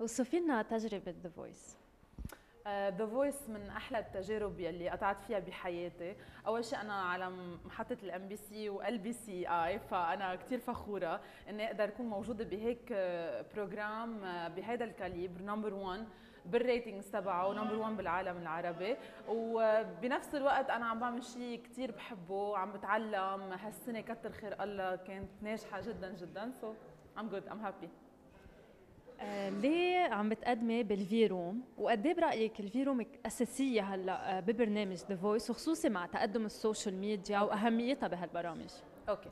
وصفي لنا تجربه The Voice The Voice من أحلى التجارب يلي قطعت فيها بحياتي. أول شيء أنا على محطة ال MBC و LBCI فأنا كثير فخورة إني أقدر أكون موجودة بهيك program بهذا ال caliber number 1 بال ratings تبعه number 1 بالعالم العربي. وبنفس الوقت أنا عم بعمل شيء كثير بحبه عم بتعلم هالسنة كتر خير الله كانت ناجحة جدا جدا. so I'm good I'm happy آه ليه عم بتقدمي بال V room وقد إيه برأيك ال V room أساسية هلأ آه ببرنامج The Voice وخصوصي مع تقدم ال social media وأهميتها بهالبرامج؟ okay.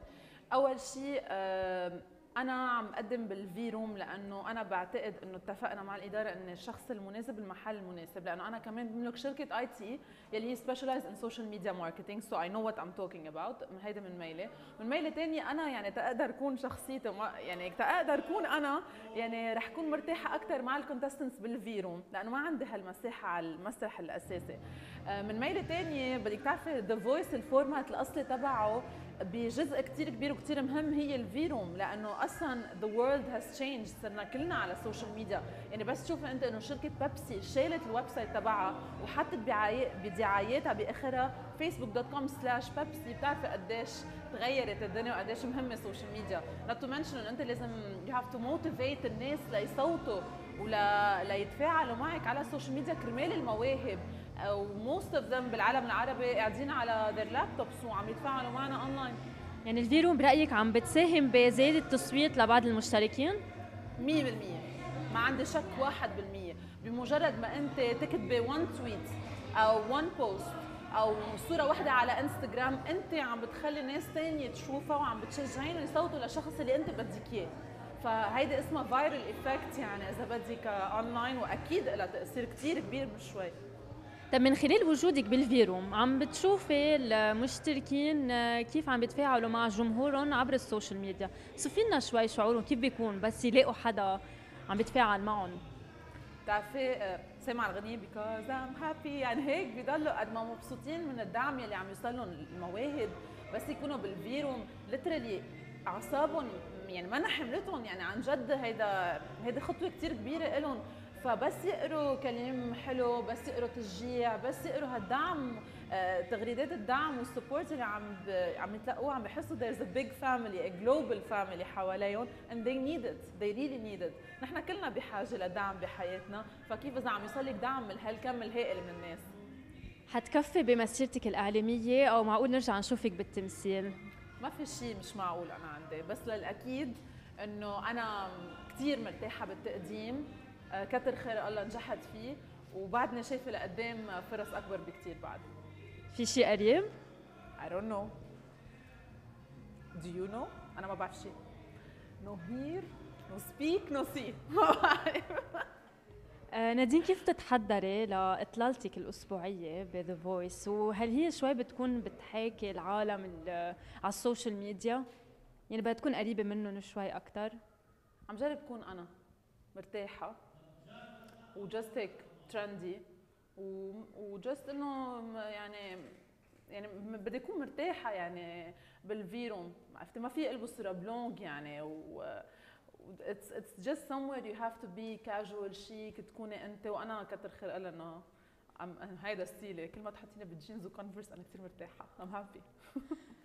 أول شيء آه أنا عم أقدم بال V room لأنه أنا بعتقد إنه اتفقنا مع الإدارة إن الشخص المناسب المحل المناسب لأنه أنا كمان بملك شركة IT يلي هي specialized in social media marketing so I know what I'm talking about هيدا من ميله من ميله ثانية أنا يعني تقدر أكون شخصيتي يعني تقدر أكون أنا يعني رح أكون مرتاحة أكثر مع ال contestants بال V room لأنه ما عندي هالمساحة على المسرح الأساسي. آه، من ميله ثانية بدك تعرفي The Voice ال format الأصلي تبعه بجزء كثير كبير وكثير مهم هي ال V room لأنه أصلا the world has changed صرنا كلنا على ال social media يعني بس تشوفي أنت إنه شركة بيبسي شالت ال website تبعها وحطت بدعاياتها بآخرها. Facebook dot com slash Pepsi بتعرفي قديش تغيرت الدنيا وقديش مهمة ال social media not to mention أنت لازم you have to motivate الناس ليصوتوا ولا ليتفاعلوا معك على ال social media كرمال المواهب. و most of them بالعالم العربي قاعدين على their laptops وعم يتفاعلوا معنا اونلاين يعني ال V room برأيك عم بتساهم بزيادة التصويت لبعض المشتركين؟ 100% ما عندي شك 1% بمجرد ما أنت تكتبي 1 tweet أو 1 post أو صورة واحدة على انستغرام أنت عم بتخلي ناس ثانية تشوفها وعم بتشجعيهن يصوتوا للشخص اللي أنت بدك إياه. فهيدي اسمها viral effect يعني إذا بدك اونلاين وأكيد لها تأثير كثير كبير بشوي طيب من خلال وجودك بال V room عم بتشوفي المشتركين كيف عم بيتفاعلوا مع جمهورهم عبر ال social media. صفي لنا شوي شعورهم كيف بيكون بس يلاقوا حدا عم بيتفاعل معهم؟ بتعرفي آه، سامعة الغنية because I'm happy يعني هيك بضلوا قد ما مبسوطين من الدعم يلي عم يوصل لهم المواهب بس يكونوا بال V room. literally أعصابهم يعني ما حملتهم يعني عن جد هيدا هيدي خطوة كثير كبيرة لهم فبس يقروا كلام حلو بس يقروا تشجيع بس يقروا هالدعم آه، تغريدات الدعم وال support اللي عم عم يتلقوه عم بحسوا there's a big family a global family حواليهم and they need it they really need it. نحن كلنا بحاجة لدعم بحياتنا فكيف إذا عم يوصل لك دعم من هالكم الهائل من الناس؟ حتكفي بمسيرتك الإعلامية أو معقول نرجع نشوفك بالتمثيل؟ ما في شيء مش معقول أنا عندي بس للأكيد إنه أنا كثير مرتاحة بالتقديم. كتر خير الله نجحت فيه وبعدني شايفة لقدام فرص أكبر بكثير بعد. في شيء قريب؟ I don't know. Do you know؟ أنا ما بعرف شيء. No hear, no speak, no see. ما بعرف. آه، نادين كيف بتتحضري لإطلالتك الأسبوعية ب The Voice وهل هي شوي بتكون بتحاكي العالم على ال social media؟ يعني بدها تكون قريبة منهم شوي أكثر عم جرب كون أنا مرتاحة. و just هيك trendy و just إنه يعني يعني بدي أكون مرتاحة يعني بال V room عرفتي؟ ما في إلبس soirée ب long يعني و it's it's just somewhere you have to be casual chic تكوني أنت. وأنا كتر خير الله إنه هيدا style ي. كل ما تحطيني بالجينز و Converse أنا كثير مرتاحة. I'm happy